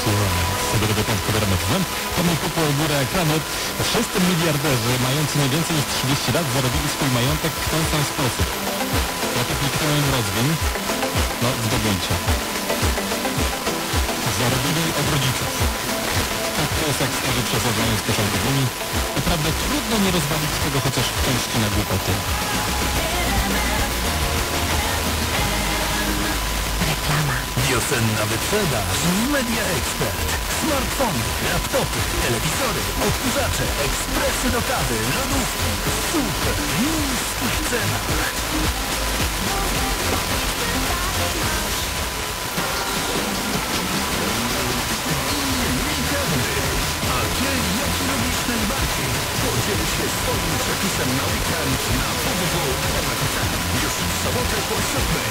z tego wypadku RMFM. Tomek Kupło górę ekranu. Wszyscy miliarderzy mający nie więcej niż 30 lat zarobili swój majątek w ten sam sposób. Ja technikę im rozwin. No, zdobyjcie. Zarobili od rodziców. Tak to jest jak starzy przesadzają z początkowymi. Naprawdę trudno nie rozwalić tego chociaż w części na głupoty. Wiosenna wyprzedaż w Media Expert. Smartfony, laptopy, telewizory, odkurzacze, ekspresy do kawy, lodówki. Super niskich cenach. A ty jak lubisz najbardziej? Podziel się swoim przepisem na weekend na www.ewa.com. Już w sobotę po 7.